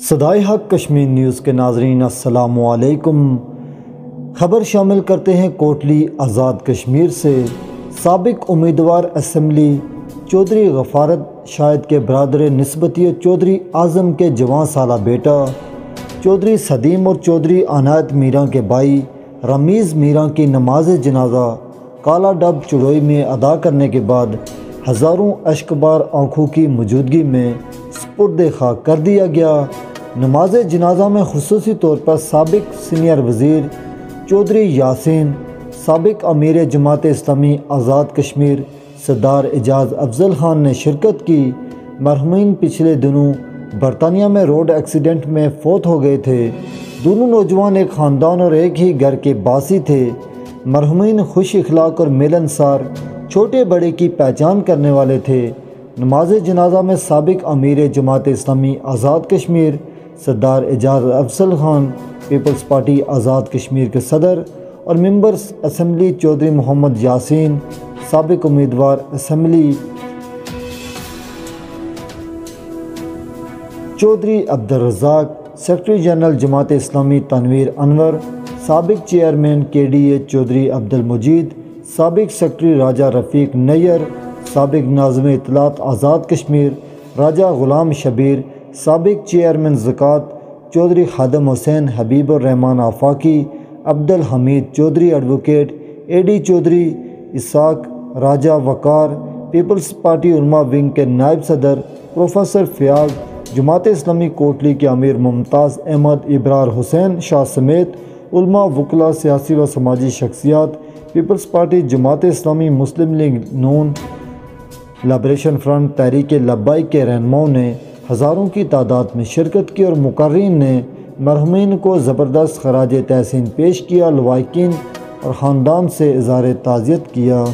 सदाई हक कश्मीर न्यूज़ के नाजरीन असलकुम ख़बर शामिल करते हैं कोटली आज़ाद कश्मीर से। सबक उम्मीदवार असम्बली चौधरी गफ़ारत, शायद के बरदर नस्बती चौधरी आज़म के जवान साला बेटा। चौधरी सदीम और चौधरी अनायत मीरा के भाई रमीज़ मीरा की नमाज़ जनाजा काला डब चुड़ोई में अदा करने के बाद हज़ारों अशकबार आँखों की मौजूदगी में स्पुर्द खाक कर दिया गया। नमाज़ जनाजा में खसूस तौर पर सबक सीनियर वज़ीर चौधरी यासिन, सबक अमीर जमात इस्लामी आज़ाद कश्मीर सरदार एजाज अफजल ख़ान ने शिरकत की। मरहूमिन पिछले दिनों बरतानिया में रोड एक्सीडेंट में फौत हो गए थे। दोनों नौजवान एक ख़ानदान और एक ही घर के बासी थे। मरहूमिन खुश इखलाक और मिलनसार छोटे बड़े की पहचान करने वाले थे। नमाज़ जनाजा में सबक अमीर जमात इस्लामी आज़ाद कश्मीर, सरदार एजाज अफसल ख़ान, पीपल्स पार्टी आज़ाद कश्मीर के सदर और मेंबर्स असम्बली चौधरी मोहम्मद यासीन, सबक उम्मीदवार assembly. Chaudhry Abdulrazzaq secretary general Jamaat Islami Tanveer Anwar, सबक chairman K D A Chaudhry Abdul Majeed सबक सेक्रटरी राजा रफ़ीक नैयर, सबक नाजम इतलात आज़ाद कश्मीर, राजा ग़ुलाम शबीर, सबक chairman ज़क़़त Chaudhry Khadim Hussain Habiburrahman Afaqi, Abdul Hameed Chaudhry advocate A D Chaudhry Ishaq Raja Waqar, people's party उलमा wing के नायब सदर professor फ़याज, Jamaat Islami Kotli के अमीर मुमताज़ अहमद इब्रार हुसैन शाह समेत उलमा, वकला, सियासी व समाजी शख्सियात, people's party, Jamaat Islami, Muslim league, Noon, liberation front Tehreek Labbaik के रहनुमाओं ने हज़ारों की तादाद में शिरकत की और मुकर्रीन ने मरहूमिन को ज़बरदस्त खराज तहसीन पेश किया लवाकिन और ख़ानदान से इज़ार ताज़ियत किया।